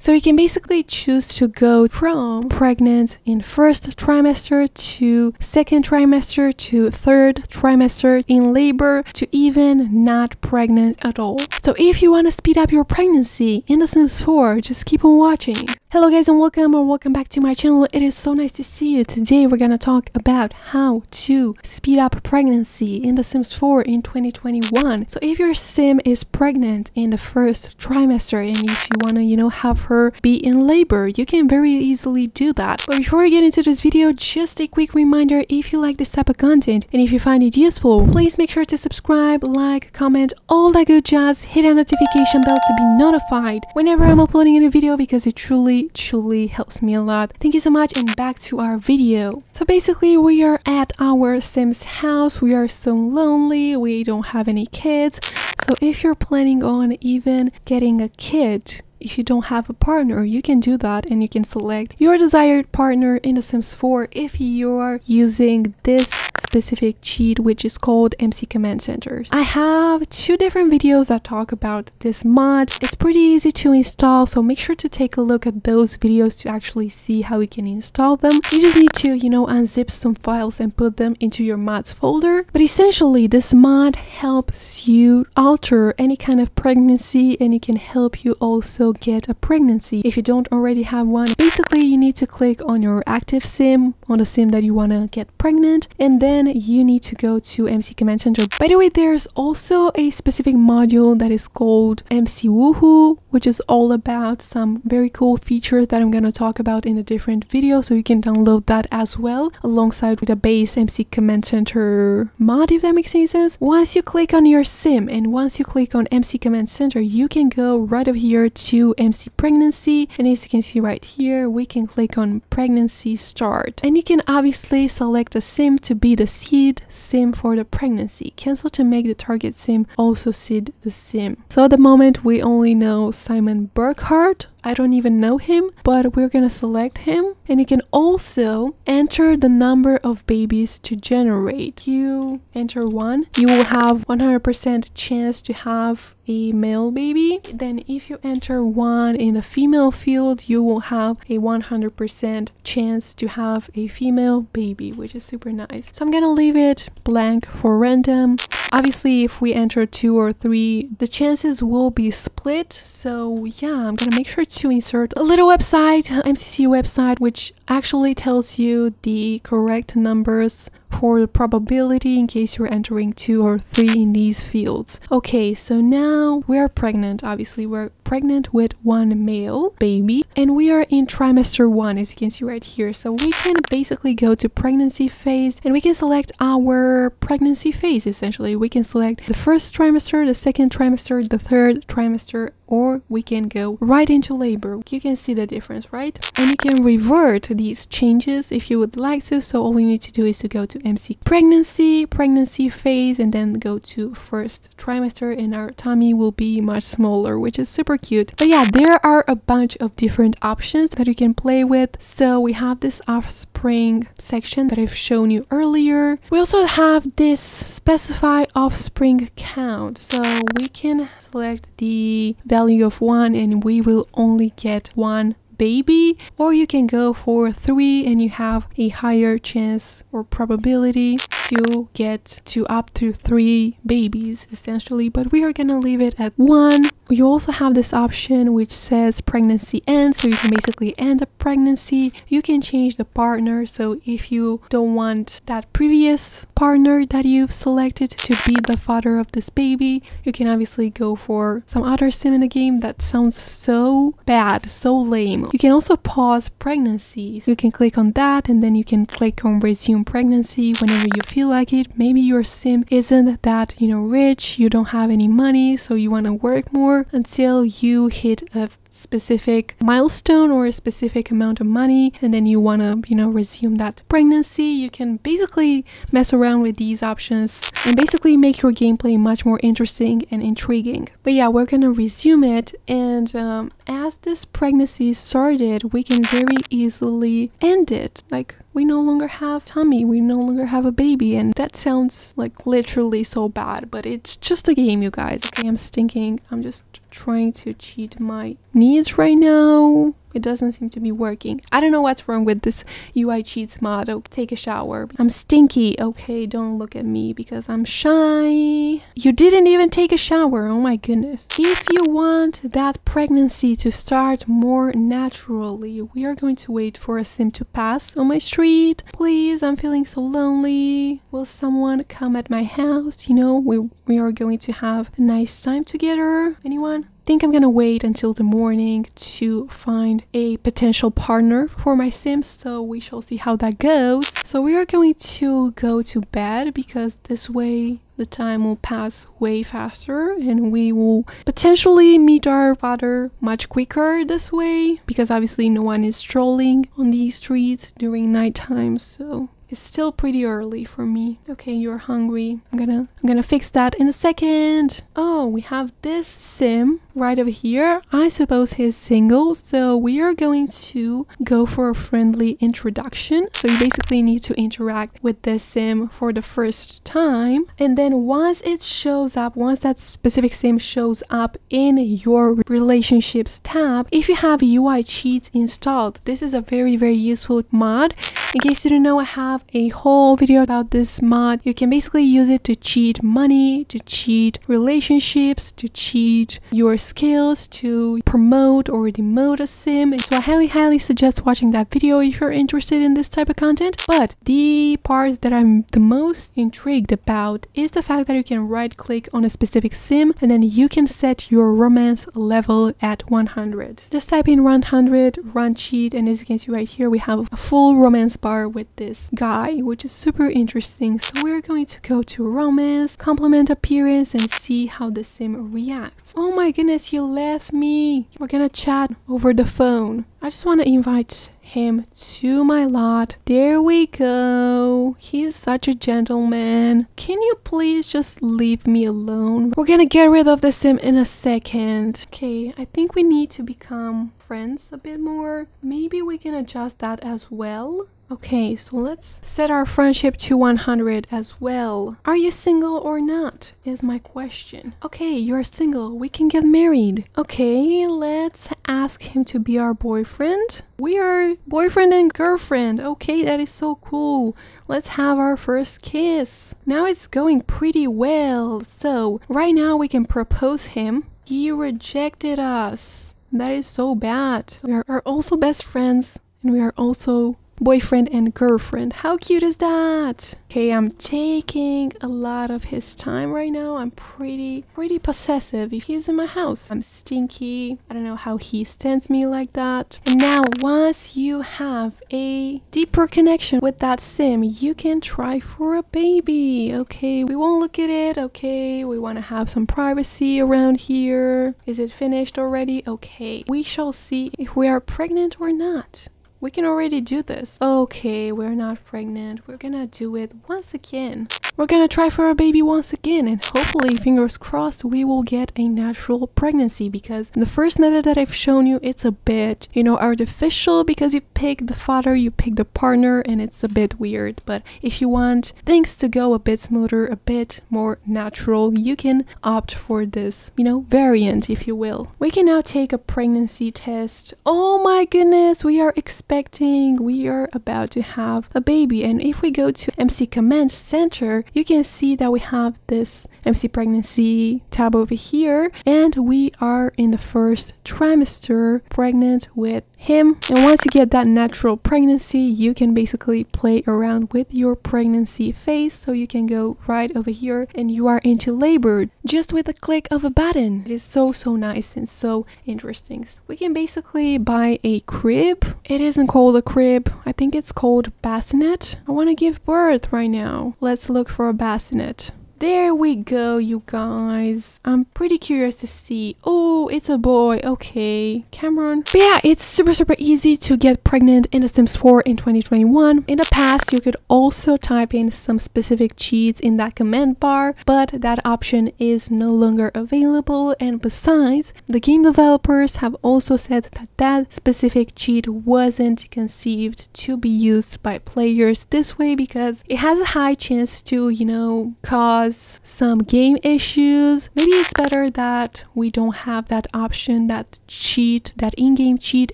So you can basically choose to go from pregnant in first trimester to second trimester to third trimester in labor to even not pregnant at all. So if you want to speed up your pregnancy in The Sims 4, just keep on watching. Hello guys and welcome or welcome back to my channel. It is so nice to see you. Today we're gonna talk about how to speed up pregnancy in The Sims 4 in 2021. So if your sim is pregnant in the first trimester and if you wanna, you know, have her be in labor, you can very easily do that. But before we get into this video, just a quick reminder, if you like this type of content and if you find it useful, please make sure to subscribe, like, comment, all that good jazz, hit that notification bell to be notified whenever I'm uploading a new video because it truly truly helps me a lot. Thank you so much and back to our video. So basically we are at our sims house. We are so lonely. We don't have any kids. So if you're planning on even getting a kid if you don't have a partner, you can do that and you can select your desired partner in The Sims 4 if you're using this specific cheat which is called MC Command Centers. I have two different videos that talk about this mod. It's pretty easy to install so make sure to take a look at those videos to actually see how you can install them. You just need to, you know, unzip some files and put them into your mods folder. But essentially this mod helps you alter any kind of pregnancy and it can help you also get a pregnancy if you don't already have one. Basically, you need to click on your active sim, on the sim that you want to get pregnant, and then you need to go to MC Command Center. By the way, there's also a specific module that is called MC Woohoo, which is all about some very cool features that I'm going to talk about in a different video, so you can download that as well, alongside with the base MC Command Center mod, if that makes any sense. Once you click on your sim and once you click on MC Command Center, you can go right over here to MC pregnancy and as you can see right here we can click on pregnancy start and you can obviously select a sim to be the seed sim for the pregnancy. Cancel to make the target sim also seed the sim so at the moment we only know Simon Burkhardt I don't even know him, but we're gonna select him. And you can also enter the number of babies to generate. You enter one, you will have 100% chance to have a male baby. Then if you enter one in the female field, you will have a 100% chance to have a female baby, which is super nice. So I'm gonna leave it blank for random. Obviously, if we enter two or three, the chances will be split. So yeah, I'm gonna make sure to insert a little website, MCC website, which actually tells you the correct numbers for the probability in case you're entering two or three in these fields. Okay, so now we're pregnant. Obviously, we're pregnant with one male baby and we are in trimester one as you can see right here. So we can basically go to pregnancy phase and we can select our pregnancy phase essentially. We can select the first trimester, the second trimester, the third trimester, culture or we can go right into labor. You can see the difference, right? And you can revert these changes if you would like to. So all we need to do is to go to MC pregnancy, pregnancy phase, and then go to first trimester and our tummy will be much smaller, which is super cute. But yeah, there are a bunch of different options that you can play with. So we have this offspring section that I've shown you earlier. We also have this specify offspring count. So we can select the value of one and we will only get one baby. Or you can go for three and you have a higher chance or probability to get to up to three babies essentially but we are gonna leave it at one. You also have this option which says pregnancy end so you can basically end the pregnancy. You can change the partner so if you don't want that previous partner that you've selected to be the father of this baby you can obviously go for some other sim in the game that sounds so bad so lame. You can also pause pregnancy. You can click on that and then you can click on resume pregnancy whenever you feel like it. Maybe your sim isn't that you know rich. You don't have any money so you want to work more until you hit a specific milestone or a specific amount of money and then you want to you know resume that pregnancy. You can basically mess around with these options and basically make your gameplay much more interesting and intriguing. But yeah we're gonna resume it and um, as this pregnancy started we can very easily end it. Like we no longer have tummy, we no longer have a baby, and that sounds like literally so bad, but it's just a game, you guys. Okay, I'm stinking. I'm just trying to cheat my needs right now. It doesn't seem to be working. I don't know what's wrong with this UI cheats mod. Oh, take a shower. I'm stinky. Okay, don't look at me because I'm shy. You didn't even take a shower. Oh my goodness. If you want that pregnancy to start more naturally, we are going to wait for a sim to pass on my street. Please, I'm feeling so lonely. Will someone come at my house? You know, we, we are going to have a nice time together. Anyone? Think I'm gonna wait until the morning to find a potential partner for my Sims, so we shall see how that goes. So we are going to go to bed because this way the time will pass way faster and we will potentially meet our father much quicker this way because obviously no one is strolling on these streets during nighttime so it's still pretty early for me. Okay, you're hungry. I'm gonna I'm gonna fix that in a second. Oh, we have this sim right over here. I suppose he's single, so we are going to go for a friendly introduction. So you basically need to interact with this sim for the first time. And then once it shows up, once that specific sim shows up in your relationships tab, if you have UI cheats installed, this is a very, very useful mod. In case you don't know, I have a whole video about this mod. You can basically use it to cheat money, to cheat relationships, to cheat your skills to promote or demote a sim. So I highly, highly suggest watching that video if you're interested in this type of content. But the part that I'm the most intrigued about is the fact that you can right click on a specific sim and then you can set your romance level at 100. Just type in 100, run cheat, and as you can see right here, we have a full romance bar with this guy, which is super interesting. So we're going to go to romance, compliment appearance, and see how the sim reacts. Oh my goodness you left me. We're gonna chat over the phone. I just want to invite him to my lot. There we go. He is such a gentleman. Can you please just leave me alone? We're gonna get rid of the sim in a second. Okay, I think we need to become friends a bit more. Maybe we can adjust that as well. Okay, so let's set our friendship to 100 as well. Are you single or not? Is my question. Okay, you're single. We can get married. Okay, let's ask him to be our boyfriend. We are boyfriend and girlfriend. Okay, that is so cool. Let's have our first kiss. Now it's going pretty well. So, right now we can propose him. He rejected us. That is so bad. We are also best friends and we are also boyfriend and girlfriend. How cute is that? Okay, I'm taking a lot of his time right now. I'm pretty, pretty possessive if he's in my house. I'm stinky. I don't know how he stands me like that. And now, once you have a deeper connection with that sim, you can try for a baby. Okay, we won't look at it. Okay, we want to have some privacy around here. Is it finished already? Okay, we shall see if we are pregnant or not. We can already do this. Okay, we're not pregnant. We're gonna do it once again. We're gonna try for a baby once again and hopefully, fingers crossed, we will get a natural pregnancy because the first method that I've shown you, it's a bit, you know, artificial because you pick the father, you pick the partner and it's a bit weird. But if you want things to go a bit smoother, a bit more natural, you can opt for this, you know, variant, if you will. We can now take a pregnancy test. Oh my goodness, we are expecting, we are about to have a baby. And if we go to MC Command Center, you can see that we have this MC pregnancy tab over here and we are in the first trimester pregnant with him. And once you get that natural pregnancy you can basically play around with your pregnancy phase. So you can go right over here and you are into labor just with a click of a button. It is so so nice and so interesting. We can basically buy a crib. It isn't called a crib. I think it's called bassinet. I want to give birth right now. Let's look for a bassinet there we go, you guys. I'm pretty curious to see. Oh, it's a boy. Okay, Cameron. But yeah, it's super, super easy to get pregnant in The Sims 4 in 2021. In the past, you could also type in some specific cheats in that command bar, but that option is no longer available. And besides, the game developers have also said that that specific cheat wasn't conceived to be used by players this way because it has a high chance to, you know, cause cause some game issues. Maybe it's better that we don't have that option, that cheat, that in-game cheat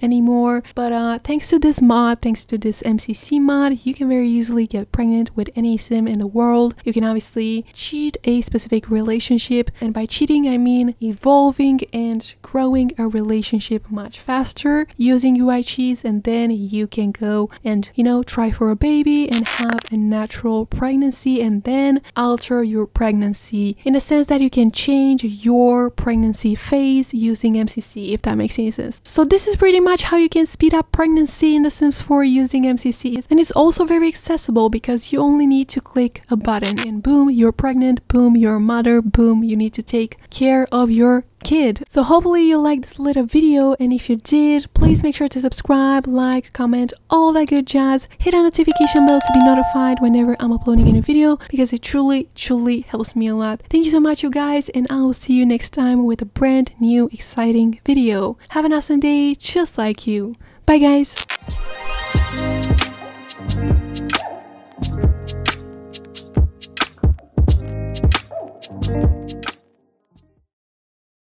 anymore. But uh, thanks to this mod, thanks to this MCC mod, you can very easily get pregnant with any sim in the world. You can obviously cheat a specific relationship, and by cheating, I mean evolving and growing a relationship much faster using UI cheats, and then you can go and you know try for a baby and have a natural pregnancy, and then alter your pregnancy in the sense that you can change your pregnancy phase using MCC, if that makes any sense. So this is pretty much how you can speed up pregnancy in The Sims 4 using MCC, and it's also very accessible because you only need to click a button and boom, you're pregnant, boom, you're a mother, boom, you need to take care of your kid. So hopefully you liked this little video and if you did, please make sure to subscribe, like, comment, all that good jazz. Hit a notification bell to be notified whenever I'm uploading a new video because it truly, truly helps me a lot. Thank you so much you guys and I will see you next time with a brand new exciting video. Have an awesome day just like you. Bye guys!